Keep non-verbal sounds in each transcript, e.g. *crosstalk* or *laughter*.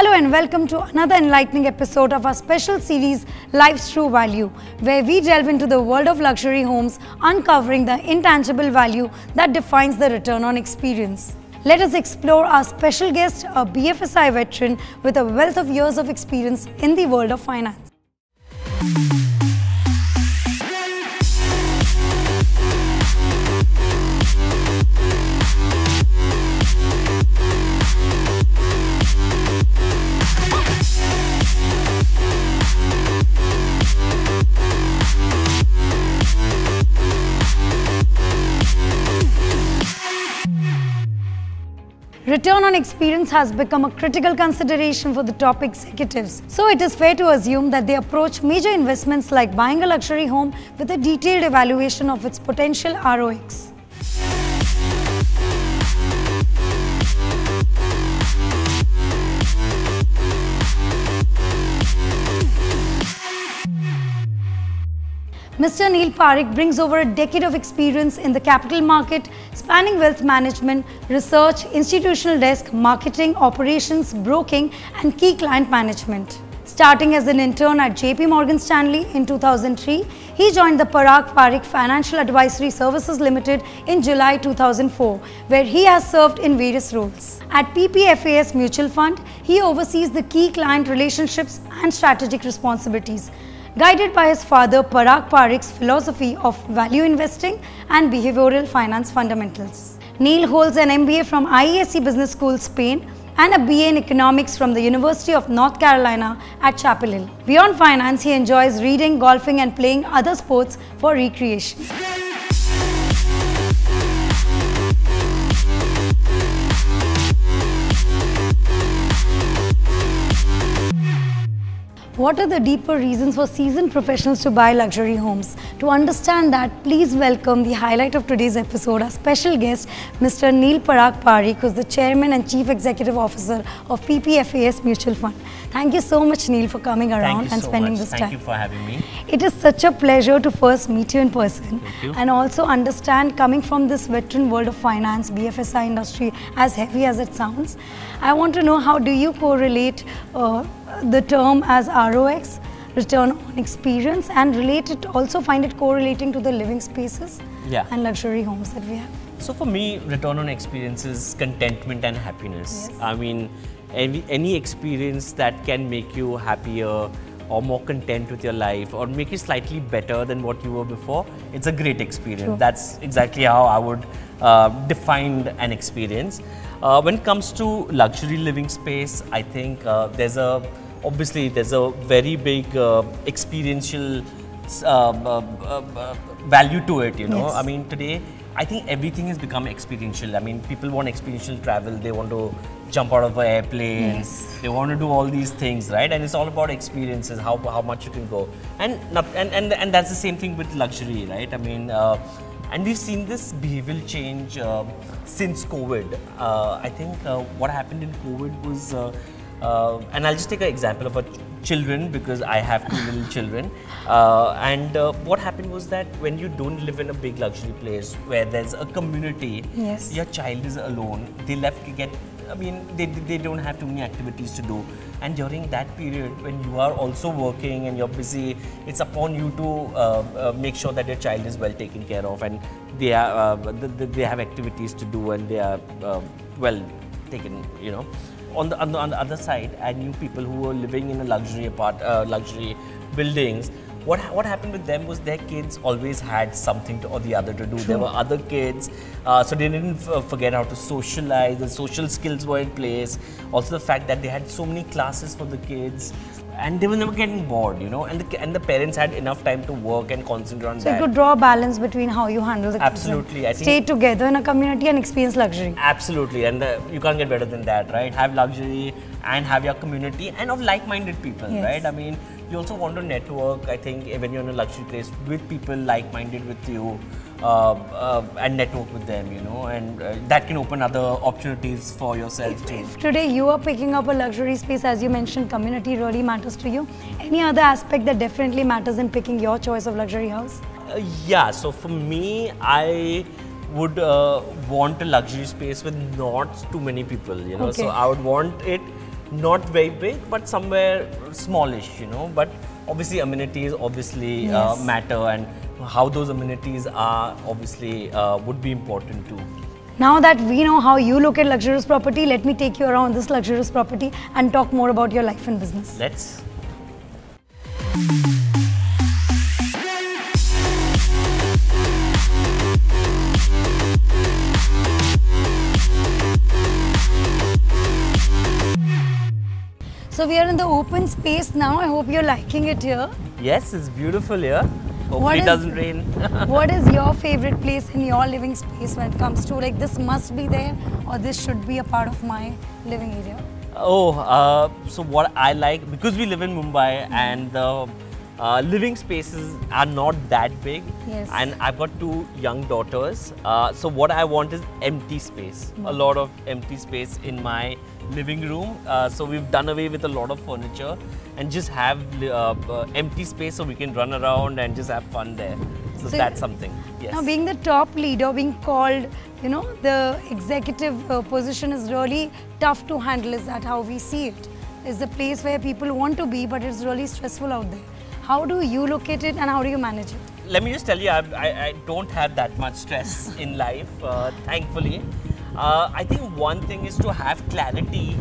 Hello and welcome to another enlightening episode of our special series Life's True Value, where we delve into the world of luxury homes, uncovering the intangible value that defines the return on experience. Let us explore our special guest, a BFSI veteran with a wealth of years of experience in the world of finance. Return on experience has become a critical consideration for the top executives. So it is fair to assume that they approach major investments like buying a luxury home with a detailed evaluation of its potential ROX. Mr. Neil Parikh brings over a decade of experience in the capital market, spanning wealth management, research, institutional desk, marketing, operations, broking, and key client management. Starting as an intern at JP Morgan Stanley in 2003, he joined the Parag Parikh Financial Advisory Services Limited in July 2004, where he has served in various roles. At PPFAS Mutual Fund, he oversees the key client relationships and strategic responsibilities guided by his father Parag Parikh's philosophy of value investing and behavioral finance fundamentals. Neil holds an MBA from IESE Business School, Spain and a BA in economics from the University of North Carolina at Chapel Hill. Beyond finance, he enjoys reading, golfing and playing other sports for recreation. What are the deeper reasons for seasoned professionals to buy luxury homes? To understand that, please welcome the highlight of today's episode, our special guest, Mr. Neil Parag Parikh, who's the Chairman and Chief Executive Officer of PPFAS Mutual Fund. Thank you so much, Neil, for coming around and so spending much. this Thank time. Thank you for having me. It is such a pleasure to first meet you in person you. and also understand coming from this veteran world of finance, BFSI industry, as heavy as it sounds. I want to know how do you correlate uh, the term as ROX, return on experience, and relate it also find it correlating to the living spaces Yeah. and luxury homes that we have. So for me, return on experience is contentment and happiness. Yes. I mean, any, any experience that can make you happier or more content with your life or make you slightly better than what you were before, it's a great experience. True. That's exactly how I would uh, define an experience. Uh, when it comes to luxury living space, I think uh, there's a obviously there's a very big uh, experiential uh, uh, uh, value to it. You know, Yes. I mean today I think everything has become experiential. I mean people want experiential travel. They want to jump out of an airplane. Yes. They want to do all these things, right? And it's all about experiences, how, how much you can go. And, and, and, and that's the same thing with luxury, right? I mean, uh, and we've seen this behavioral change uh, since COVID. Uh, I think uh, what happened in COVID was, uh, and I'll just take an example of a ch- children because I have two little *laughs* children. Uh, and uh, what happened was that when you don't live in a big luxury place where there's a community, Yes. your child is alone. They left to get. I mean, they, they don't have too many activities to do. And during that period, when you are also working and you're busy, it's upon you to uh, uh, make sure that your child is well taken care of and they are uh, th- th- they have activities to do and they are uh, well taken. You know, on the, on the on the other side, I knew people who were living in a luxury apart uh, luxury buildings. What, what happened with them was their kids always had something to, or the other to do. There were other kids, uh, so they didn't f- forget how to socialize. The social skills were in place. Also, the fact that they had so many classes for the kids, and they were never getting bored, you know. And the and the parents had enough time to work and concentrate on So that. you could draw a balance between how you handle the Absolutely, I think- stay together in a community and experience luxury. Absolutely, and uh, you can't get better than that, right? Have luxury and have your community and of like-minded people, Yes. right? I mean, you also want to network. I think when you're in a luxury place with people like-minded with you, and network with them, you know, and uh, that can open other opportunities for yourself too. If today you are picking up a luxury space, as you mentioned, community really matters to you. Any other aspect that definitely matters in picking your choice of luxury house? Uh, yeah, so for me, I would uh, want a luxury space with not too many people, you know. Okay. So I would want it not very big, but somewhere smallish, you know. But obviously, amenities obviously uh, matter, and how those amenities are obviously uh, would be important too. Now that we know how you look at luxurious property, let me take you around this luxurious property and talk more about your life and business. Let's. So we are in the open space now. I hope you're liking it here. Yes, it's beautiful here. Hopefully, What it doesn't rain. *laughs* what is your favorite place in your living space when it comes to like this must be there or this should be a part of my living area? Oh, uh, so what I like because we live in Mumbai and the uh, living spaces are not that big. Yes. And I've got two young daughters. Uh, so what I want is empty space. A lot of empty space in my living room. Uh, so we've done away with a lot of furniture and just have uh, uh, empty space so we can run around and just have fun there. So, So- that's something. Yes. Now, being the top leader, being called, you know, the executive uh, position is really tough to handle. Is that how we see it? It's a place where people want to be, but it's really stressful out there. How do you look at it and how do you manage it? let me just tell you, I, I, I don't have that much stress *laughs* in life, uh, thankfully. Uh, I think one thing is to have clarity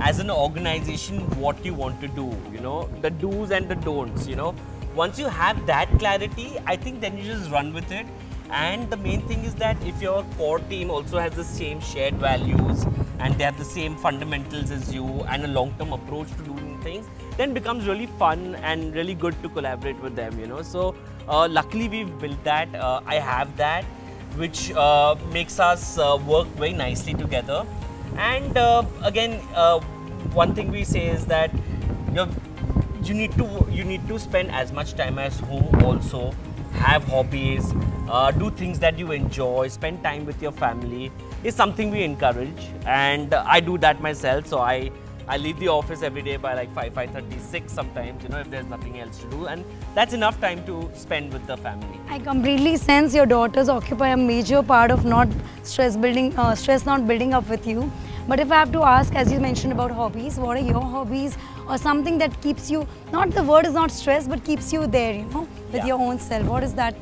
as an organization what you want to do, you know, the do's and the don'ts, you know. Once you have that clarity, I think then you just run with it. And the main thing is that if your core team also has the same shared values and they have the same fundamentals as you and a long term approach to doing things, then becomes really fun and really good to collaborate with them, you know. So, uh, luckily, we've built that. Uh, I have that, which uh, makes us uh, work very nicely together. And uh, again, uh, one thing we say is that you you need to you need to spend as much time as home also have hobbies uh, do things that you enjoy spend time with your family is something we encourage and uh, i do that myself so i i leave the office every day by like 5 5.36 sometimes you know if there's nothing else to do and that's enough time to spend with the family I completely sense your daughters occupy a major part of not stress building, uh, stress not building up with you. But if I have to ask, as you mentioned about hobbies, what are your hobbies or something that keeps you, not the word is not stress, but keeps you there, you know, with Yeah. your own self? What is that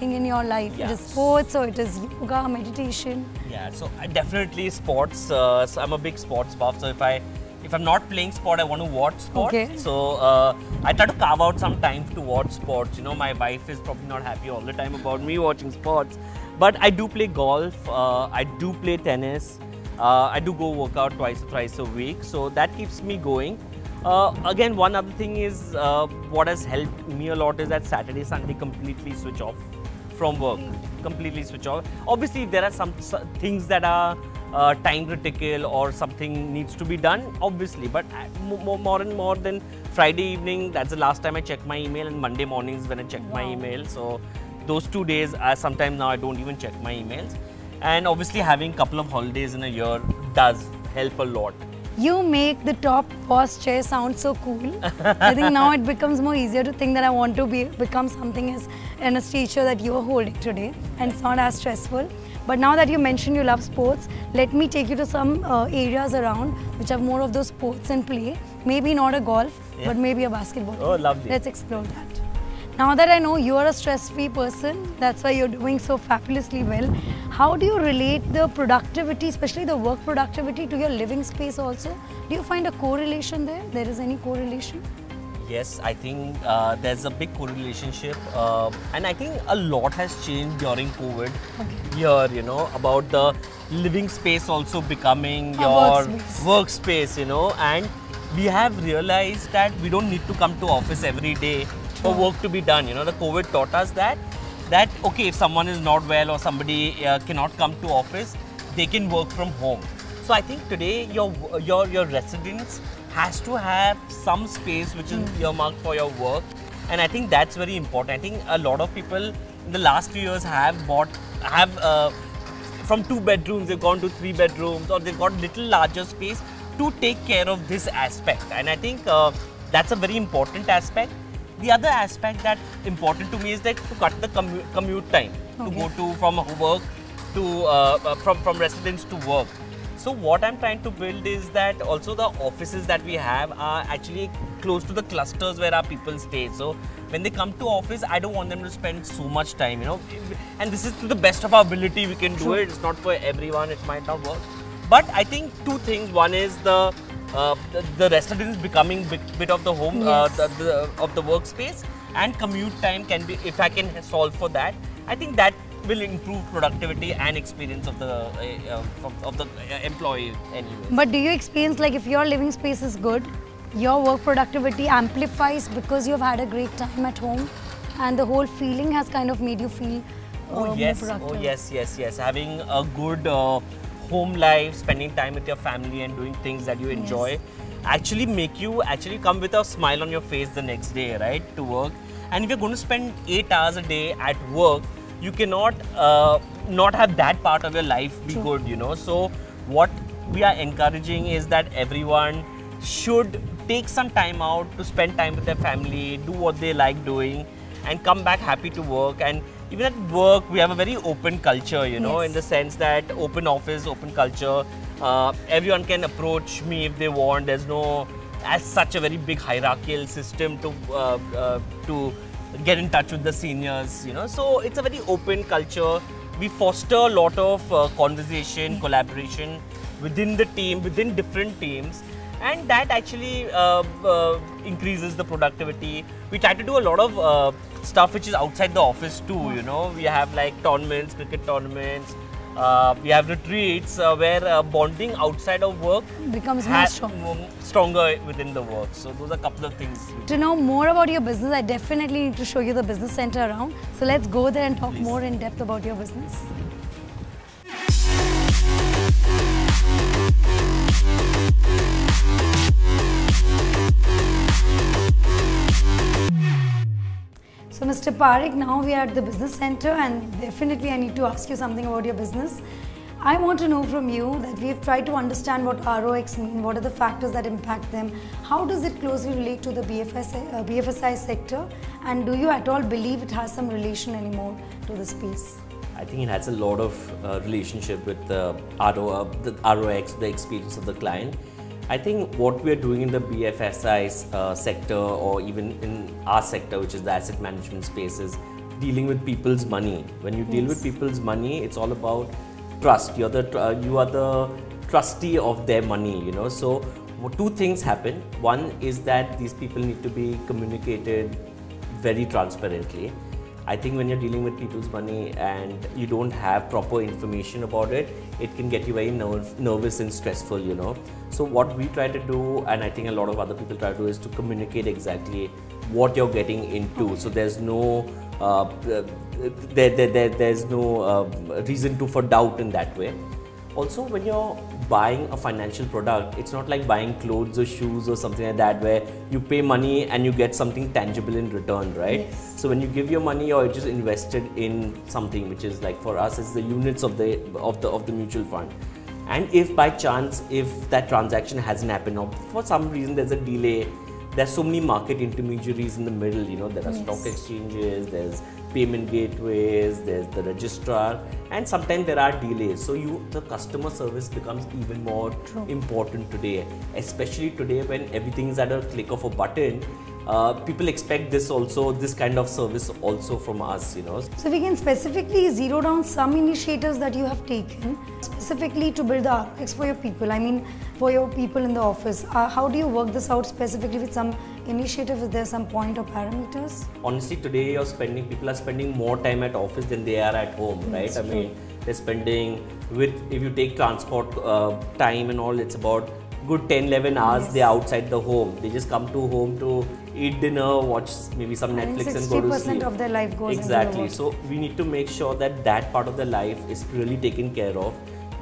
thing in your life? It Yeah. is sports or it is yoga, meditation? Yeah, so I definitely sports. Uh, so I'm a big sports buff. So if I if I'm not playing sport, I want to watch sport. Okay. So uh, I try to carve out some time to watch sports. You know, my wife is probably not happy all the time about me watching sports, but I do play golf. Uh, I do play tennis. Uh, I do go work out twice or thrice a week. So that keeps me going. Uh, again, one other thing is uh, what has helped me a lot is that Saturday, Sunday completely switch off from work completely switch off obviously there are some things that are uh, time critical or something needs to be done obviously. But uh, mo- mo- more and more than friday evening that's the last time i check my email and monday mornings when i check my email. So those two days sometimes now i don't even check my emails. And obviously having a couple of holidays in a year does help a lot You make the top boss chair sound so cool. I think now it becomes more easier to think that I want to be become something as in a stature that you are holding today, and it's not as stressful. But now that you mentioned you love sports, let me take you to some uh, areas around which have more of those sports in play. Maybe not a golf, Yeah. but maybe a basketball. Oh, lovely. Let's explore that. Now that I know you are a stress-free person, that's why you're doing so fabulously well. How do you relate the productivity, especially the work productivity, to your living space also? Do you find a correlation there? There is any correlation? Yes, I think uh, there's a big correlationship, uh, and I think a lot has changed during COVID. Okay. Here, you know, about the living space also becoming A your workspace. workspace, you know, and we have realized that we don't need to come to office every day for work to be done. You know, the COVID taught us that that okay, if someone is not well or somebody uh, cannot come to office, they can work from home. So I think today your your your residence has to have some space which is earmarked for your work, and I think that's very important. I think a lot of people in the last few years have bought have uh, from two bedrooms they've gone to three bedrooms or they've got little larger space to take care of this aspect, and I think uh, that's a very important aspect. The other aspect that important to me is that to cut the commu- commute time to go to from work to uh, uh, from from residence to work. So what I'm trying to build is that also the offices that we have are actually close to the clusters where our people stay. So when they come to office, I don't want them to spend so much time, you know. And this is to the best of our ability we can do it. It's not for everyone. It might not work. But I think two things. One is the uh, the, the restaurant is becoming bit, bit of the home uh, the, the, of the workspace and commute time can be if I can solve for that. I think that will improve productivity and experience of the uh, uh, of, of the uh, employee anyway. But do you experience like if your living space is good, your work productivity amplifies because you've had a great time at home and the whole feeling has kind of made you feel uh, Oh yes, more oh yes, yes, yes. Having a good uh, home life, spending time with your family, and doing things that you enjoy, actually make you actually come with a smile on your face the next day, right, to work. And if you're going to spend eight hours a day at work, you cannot uh, not have that part of your life be good, you know. So what we are encouraging is that everyone should take some time out to spend time with their family, do what they like doing, and come back happy to work. And even at work, we have a very open culture, you know, Yes. in the sense that open office, open culture. Uh, everyone can approach me if they want. There's no, as such, a very big hierarchical system to uh, uh, to get in touch with the seniors, you know. So it's a very open culture. We foster a lot of uh, conversation, collaboration within the team, within different teams and that actually uh, uh, increases the productivity. We try to do a lot of uh, stuff which is outside the office too. You know, we have like tournaments, cricket tournaments. Uh, we have retreats uh, where uh, bonding outside of work Becomes more strong. stronger within the work. So those are a couple of things. To know more about your business, I definitely need to show you the business center around. So let's go there and talk Please. more in depth about your business. So Mr. Parikh, now we are at the business center and definitely I need to ask you something about your business. I want to know from you that we've tried to understand what ROX mean, what are the factors that impact them, how does it closely relate to the BFS, uh, BFSI sector and do you at all believe it has some relation anymore to the space? I think it has a lot of uh, relationship with the, RO, uh, the ROX, the experience of the client. I think what we're doing in the BFSI uh, sector or even in our sector, which is the asset management space, is dealing with people's money. When you deal with people's money, it's all about trust. You're the uh, you are the trustee of their money. You know, so two things happen. One is that these people need to be communicated very transparently. I think when you're dealing with people's money and you don't have proper information about it, it can get you very nerv- nervous and stressful, you know. So, what we try to do, and I think a lot of other people try to do, is to communicate exactly what you're getting into. So, there's no uh, uh, there, there, there, there's no uh, reason to for doubt in that way. Also, when you're buying a financial product, it's not like buying clothes or shoes or something like that where you pay money and you get something tangible in return, right? Yes. So when you give your money or just invested in something which is like for us it's the units of the of the of the mutual fund. And if by chance if that transaction hasn't happened or for some reason there's a delay, there's so many market intermediaries in the middle, you know, there are stock exchanges, there's payment gateways, there's the registrar, and sometimes there are delays. So you the customer service becomes even more important today, especially today when everything is at a click of a button. Uh, people expect this also, this kind of service also from us, you know. So we can specifically zero down some initiatives that you have taken specifically to build the RX for your people. I mean, for your people in the office. Uh, how do you work this out specifically with some initiative? Is there some point or parameters? honestly today you're spending people are spending more time at office than they are at home right That's i mean they're spending with if you take transport uh, time and all it's about good 10 11 hours Yes. they're outside the home they just come to home to eat dinner watch maybe some netflix and go to 60% sleep of their life goes exactly so we need to make sure that that part of their life is really taken care of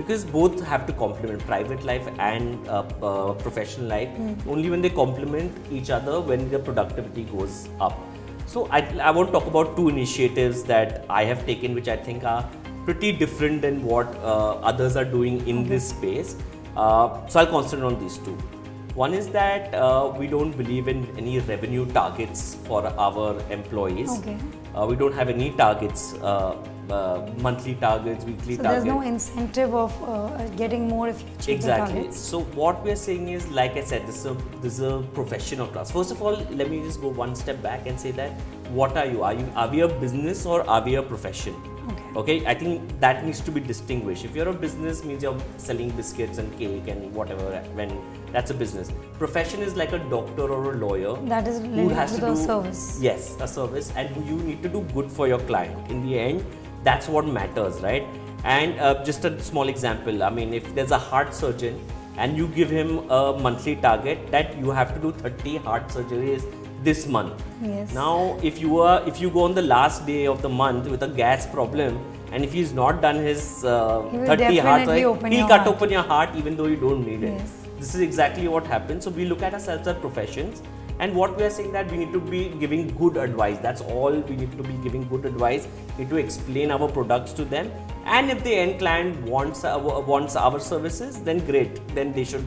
because both have to complement private life and uh, uh, professional life. Only when they complement each other when their productivity goes up. So I, I want to talk about two initiatives that i have taken which i think are pretty different than what uh, others are doing in this space. Uh, so i'll concentrate on these two. One is that uh, we don't believe in any revenue targets for our employees. Okay. Uh, we don't have any targets, uh, uh, monthly targets, weekly targets. So targets. there's no incentive of uh, getting more if you achieve Exactly. the targets. So what we are saying is, like I said, this is a this is a profession of class. First of all, let me just go one step back and say that what are you? Are you are we a business or are we a profession? Okay. I think that needs to be distinguished. If you're a business, means you're selling biscuits and cake and whatever. When that's a business. Profession is like a doctor or a lawyer That is who has to do service. yes a service and you need to do good for your client in the end that's what matters right and uh, just a small example i mean if there's a heart surgeon and you give him a monthly target that you have to do 30 heart surgeries this month Yes. now if you are if you go on the last day of the month with a gas problem and if he's not done his uh, He 30 heart definitely surgery, open he'll cut heart. open your heart even though you don't need it Yes. this is exactly what happens. So we look at ourselves as professions, and what we are saying that we need to be giving good advice. That's all we need to be giving good advice. We need to explain our products to them, and if the end client wants our, wants our services, then great. Then they should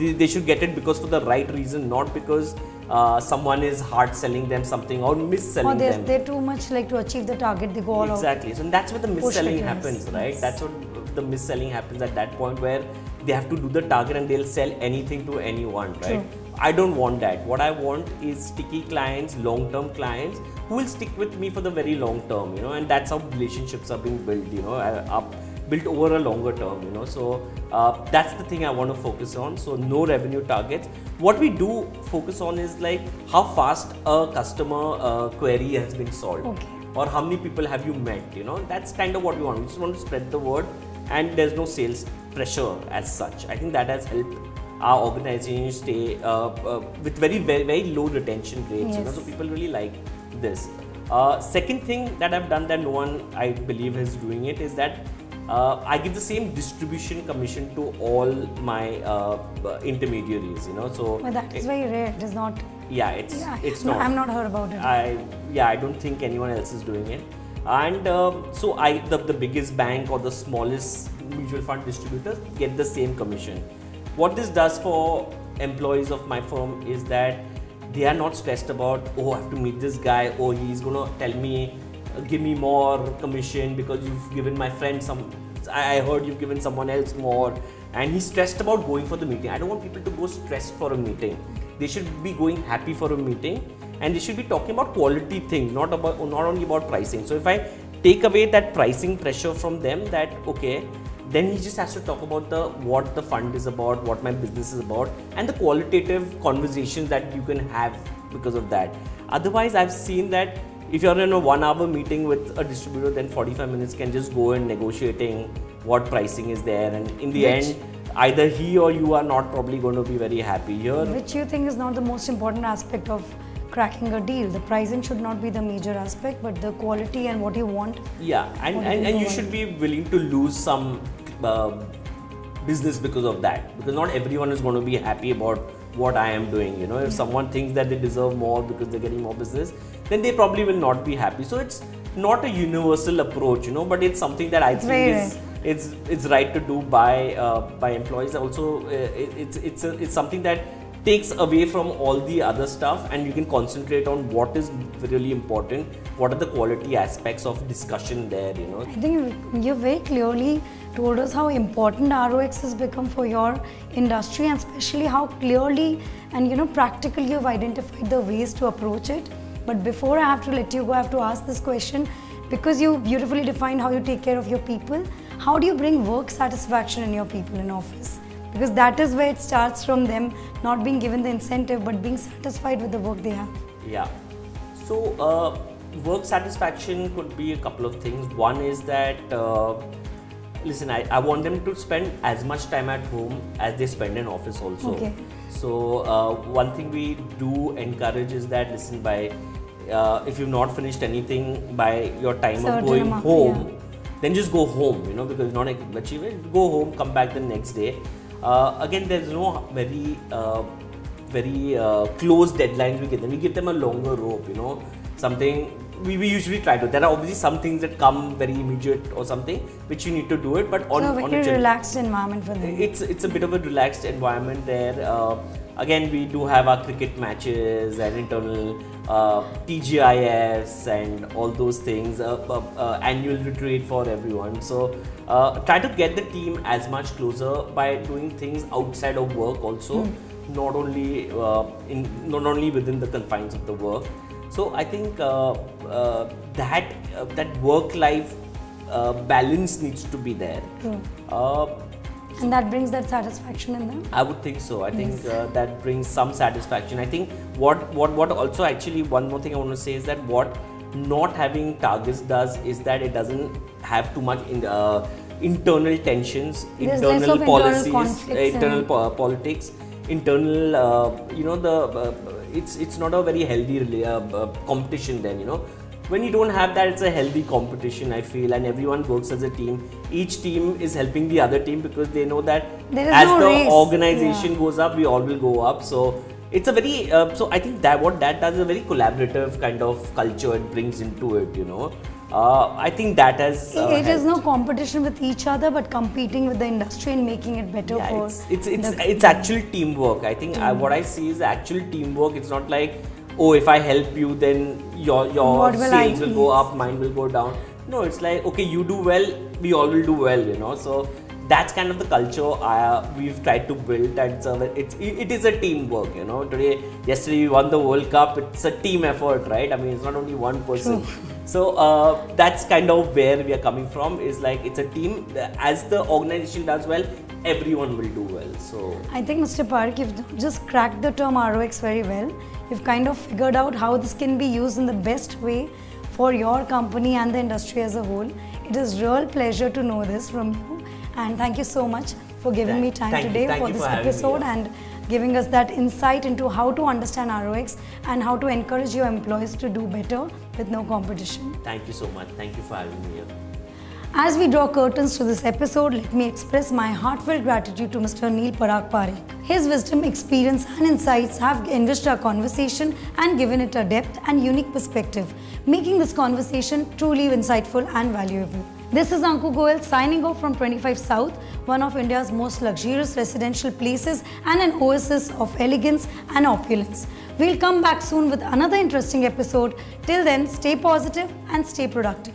they, they should get it because for the right reason, not because uh, someone is hard selling them something or mis-selling they're, them. they're too much like to achieve the target, they go all out. Exactly. So that's where the mis-selling happens, right? Yes. That's what the mis-selling happens at that point where they have to do the target and they'll sell anything to anyone, right? True. I don't want that. What I want is sticky clients, long-term clients who will stick with me for the very long term, you know, and that's how relationships are being built, you know, uh, up built over a longer term, you know. So uh, that's the thing I want to focus on. So no revenue targets. What we do focus on is like how fast a customer uh, query has been solved Okay. or how many people have you met you know that's kind of what we want we just want to spread the word and there's no sales pressure as such i think that has helped our organization stay uh, uh, with very very very low retention rates you know so people really like this uh, second thing that i've done that no one i believe is doing it is that uh, I give the same distribution commission to all my uh, uh, intermediaries, you know. So But that is very rare. It is not. yeah, it's Yeah, it's no, not. I've not heard about it. I yeah, I don't think anyone else is doing it. And um, so I the, the biggest bank or the smallest mutual fund distributors get the same commission. What this does for employees of my firm is that they are not stressed about oh I have to meet this guy oh he's gonna tell me uh, give me more commission because you've given my friend some I heard you've given someone else more and he's stressed about going for the meeting. I don't want people to go stressed for a meeting. They should be going happy for a meeting and they should be talking about quality things, not about not only about pricing. So if I take away that pricing pressure from them, that okay, then he just has to talk about the what the fund is about, what my business is about, and the qualitative conversations that you can have because of that. Otherwise, I've seen that if you're in a one hour meeting with a distributor, then 45 minutes can just go in negotiating what pricing is there, and in the Which- end, either he or you are not probably going to be very happy. Here, Which you think is not the most important aspect of cracking a deal. The pricing should not be the major aspect, but the quality and what you want. Yeah, and, and, you and you want? should be willing to lose some uh, business because of that. Because not everyone is going to be happy about what I am doing. You know, if someone thinks that they deserve more because they're getting more business, then they probably will not be happy. So it's not a universal approach, you know, but it's something that I think is it's it's right to do by uh, by employees. Also, uh, it, it's it's a, it's something that takes away from all the other stuff and you can concentrate on what is really important what are the quality aspects of discussion there you know I think you very clearly told us how important ROX has become for your industry and especially how clearly and you know practically you've identified the ways to approach it. But before I have to let you go, I have to ask this question because you beautifully defined how you take care of your people. How do you bring work satisfaction in your people in office? Because that is where it starts from them not being given the incentive but being satisfied with the work they have. Yeah. So, uh, work satisfaction could be a couple of things. One is that, uh, listen, I, I want them to spend as much time at home as they spend in office also. Okay. So, uh, one thing we do encourage is that, listen, by uh, if you've not finished anything by your time Certain of going amount, home, yeah. then just go home, you know, because you're not achieve it. Go home, come back the next day. Uh, again, there's no very uh, very uh, close deadlines we give them. We give them a longer rope, you know, something we, we usually try to. There are obviously some things that come very immediate or something which you need to do it, but on, so a on a relaxed environment for them. it's it's a bit of a relaxed environment there. Uh, again, we do have our cricket matches and internal uh, TGIFs and all those things, uh, uh, uh, annual retreat for everyone. So uh, try to get the team as much closer by doing things outside of work also, not only uh, in not only within the confines of the work. So I think uh, uh, that uh, that work life uh, balance needs to be there. Uh, And that brings that satisfaction in them. I would think so. I think uh, that brings some satisfaction. I think what what what also actually one more thing I want to say is that what not having targets does is that it doesn't have too much in uh, internal tensions, There's internal internal policies, uh, internal po- politics, internal. Uh, you know the uh, it's it's not a very healthy uh, competition. Then you know when you don't have that it's a healthy competition i feel and everyone works as a team each team is helping the other team because they know that as no the race. organization goes up we all will go up so it's a very uh, so i think that what that does is a very collaborative kind of culture it brings into it you know uh, i think that has uh, it is no competition with each other, but competing with the industry and making it better yeah, for. it's it's it's, it's actual teamwork. I think I, what I see is actual teamwork. It's not like oh, if I help you, then your your will sales will go up, mine will go down. No, it's like okay, you do well, we all will do well. You know, so that's kind of the culture uh, we've tried to build. And a, it's it is a teamwork. You know, today yesterday we won the World Cup. It's a team effort, right? I mean, it's not only one person. So uh, that's kind of where we are coming from. Is like it's a team. As the organization does well, everyone will do well. So I think, Mr. Parikh, you've just cracked the term ROX very well. You've kind of figured out how this can be used in the best way for your company and the industry as a whole. It is real pleasure to know this from you, and thank you so much for giving Thank- me time thank you- today for this for episode and giving us that insight into how to understand ROX and how to encourage your employees to do better with no competition. thank you so much. Thank you for having me here. As we draw curtains to this episode, let me express my heartfelt gratitude to Mr. Neil Parag Parikh. His wisdom, experience, and insights have enriched our conversation and given it a depth and unique perspective, making this conversation truly insightful and valuable. This is Anku Goel signing off from 25 South, one of India's most luxurious residential places and an oasis of elegance and opulence. We'll come back soon with another interesting episode. Till then, stay positive and stay productive.